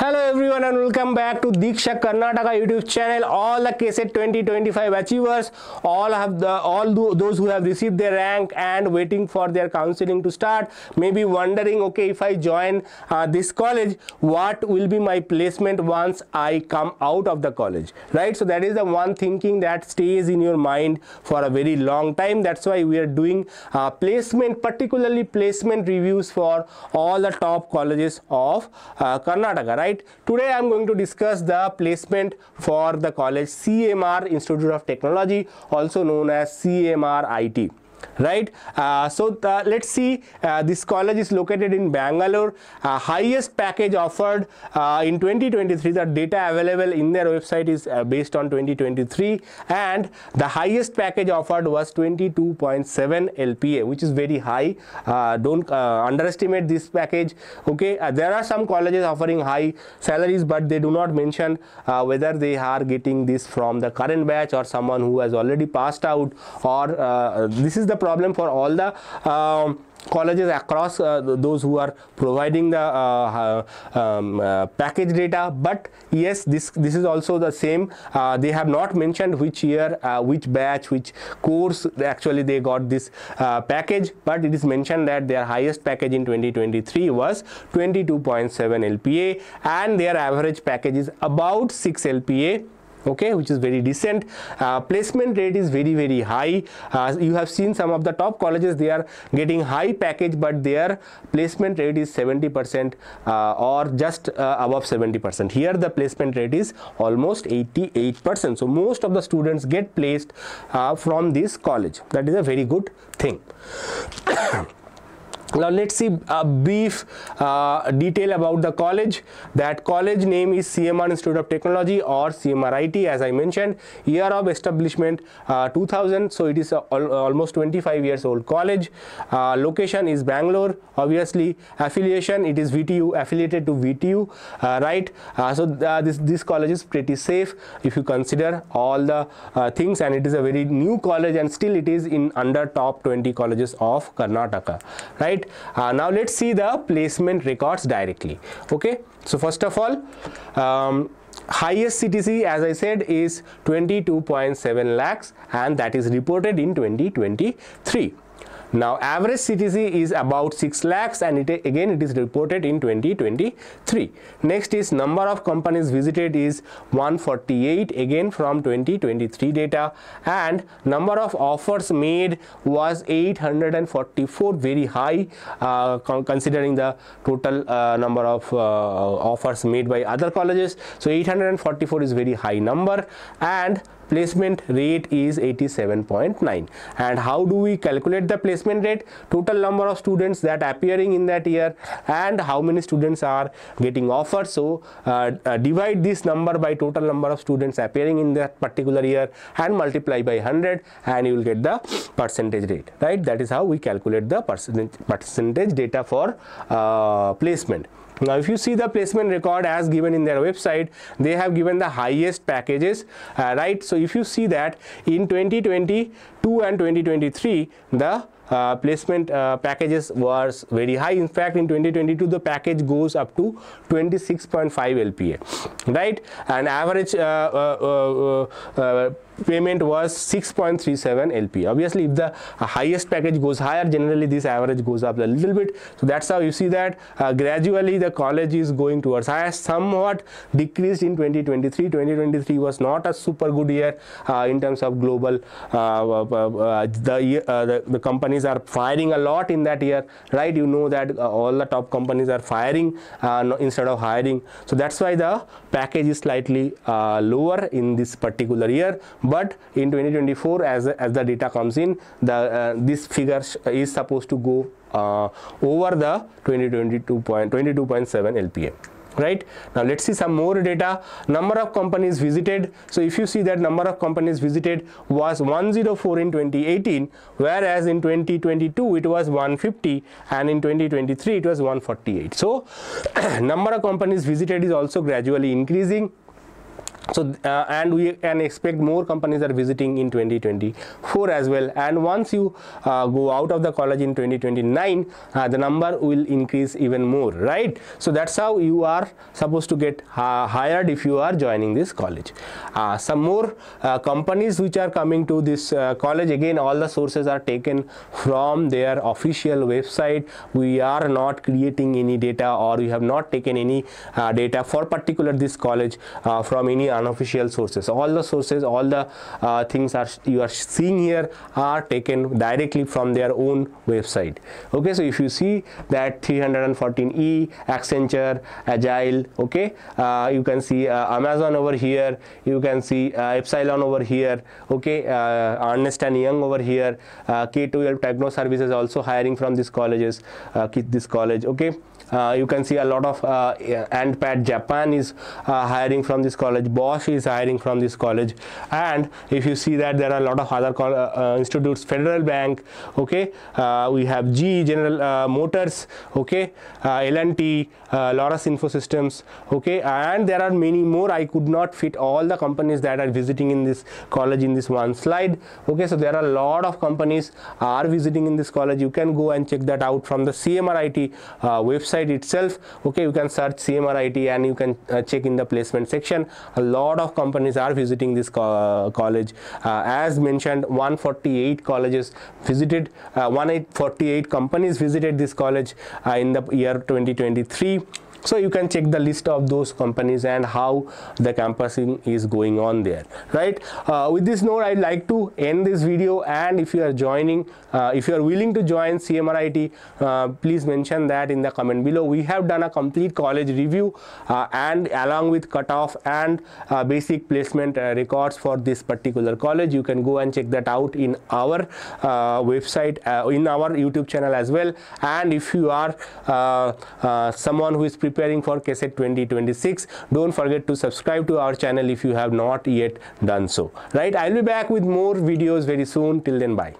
Hello everyone and welcome back to Deeksha Karnataka YouTube channel. All the KCET 2025 achievers, all have the all tho- those who have received their rank and waiting for their counseling to start, may be wondering, okay, if I join uh, this college, what will be my placement once I come out of the college, right? So that is the one thinking that stays in your mind for a very long time. That's why we are doing uh, placement, particularly placement reviews for all the top colleges of uh, Karnataka, right? Today I'm going to discuss the placement for the college CMR Institute of Technology, also known as CMR IT right? Uh, so the, let's see uh, this college is located in bangalore. Uh, highest package offered uh, in 2023 the data available in their website is uh, based on 2023 and the highest package offered was 22.7 lpa which is very high. Uh, don't uh, underestimate this package. Okay? Uh, there are some colleges offering high salaries but they do not mention uh, whether they are getting this from the current batch or someone who has already passed out or uh, this is the problem for all the um, colleges across uh, those who are providing the uh, um, uh, package data. But yes this this is also the same. Uh, they have not mentioned which year uh, which batch which course actually they got this uh, package. But it is mentioned that their highest package in 2023 was 22.7 lpa and their average package is about 6 lpa okay which is very decent. Uh, placement rate is very very high. Uh, you have seen some of the top colleges they are getting high package but their placement rate is 70 percent uh, or just uh, above 70 percent. Here the placement rate is almost 88 percent. So most of the students get placed uh, from this college. That is a very good thing now let's see a brief uh, detail about the college. That college name is cmr institute of technology or CMRIT as i mentioned. Year of establishment uh, 2000 so it is a, al- almost 25 years old college. Uh, location is bangalore obviously. Affiliation it is vtu affiliated to vtu uh, right? Uh, so uh, this this college is pretty safe if you consider all the uh, things and it is a very new college and still it is in under top 20 colleges of karnataka right uh, now let's see the placement records directly. Okay? So first of all um, highest ctc as i said is 22.7 lakhs and that is reported in 2023 now average CTC is about 6 lakhs and it again it is reported in 2023. Next is number of companies visited is 148 again from 2023 data and number of offers made was 844 very high uh, con- considering the total uh, number of uh, offers made by other colleges. So 844 is very high number and placement rate is 87.9 and how do we calculate the placement rate? Total number of students that appearing in that year and how many students are getting offered. So uh, uh, divide this number by total number of students appearing in that particular year and multiply by 100 and you will get the percentage rate right? That is how we calculate the percentage percentage data for uh, placement now, if you see the placement record as given in their website, they have given the highest packages, uh, right? So, if you see that in 2022 and 2023, the uh, placement uh, packages was very high. In fact, in 2022, the package goes up to 26.5 LPA, right? And average uh, uh, payment was 6.37 LP. Obviously, if the highest package goes higher, generally this average goes up a little bit. So that's how you see that uh, gradually the college is going towards higher, somewhat decreased in 2023. 2023 was not a super good year uh, in terms of global. Uh, the, the the companies are firing a lot in that year, right? You know that uh, all the top companies are firing uh, instead of hiring. So that's why the package is slightly uh, lower in this particular year but in 2024 as, as the data comes in the uh, this figure is supposed to go uh, over the 2022 point 22.7 lpa right? Now let's see some more data. Number of companies visited. So if you see that number of companies visited was 104 in 2018 whereas in 2022 it was 150 and in 2023 it was 148 so number of companies visited is also gradually increasing so uh, and we can expect more companies are visiting in 2024 as well. And once you uh, go out of the college in 2029 uh, the number will increase even more right? So that's how you are supposed to get uh, hired if you are joining this college. Uh, some more uh, companies which are coming to this college again all the sources are taken from their official website. We are not creating any data or we have not taken any data for particular this college from any unofficial sources. All the sources all the uh, things are you are seeing here are taken directly from their own website. Okay so if you see that 314e accenture agile okay uh, you can see uh, amazon over here you can see uh, epsilon over here okay uh, ernst and young over here uh, k12 techno services also hiring from these colleges this college okay. You can see a lot of uh, ANTPAT Japan is hiring from this college, Bosch is hiring from this college, and if you see that there are a lot of other uh, institutes, Federal Bank, okay, we have G General Motors, okay, L&T, Laurus Infosystems, okay, and there are many more. I could not fit all the companies that are visiting in this college in this one slide. Okay, so there are a lot of companies are visiting in this college. You can go and check that out from the CMRIT uh, website itself okay you can search CMRIT and you can uh, check in the placement section a lot of companies are visiting this co uh, college. Uh, as mentioned 148 colleges visited uh, 148 companies visited this college in the year 2023 so you can check the list of those companies and how the campusing is going on there right? Uh, with this note i'd like to end this video. And if you are joining uh, if you are willing to join cmrit uh, please mention that in the comment below. We have done a complete college review uh, and along with cutoff and uh, basic placement uh, records for this particular college. You can go and check that out in our website in our youtube channel as well. And if you are someone who is preparing for KCET 2026 don't forget to subscribe to our channel if you have not yet done so. Right i'll be back with more videos very soon. Till then bye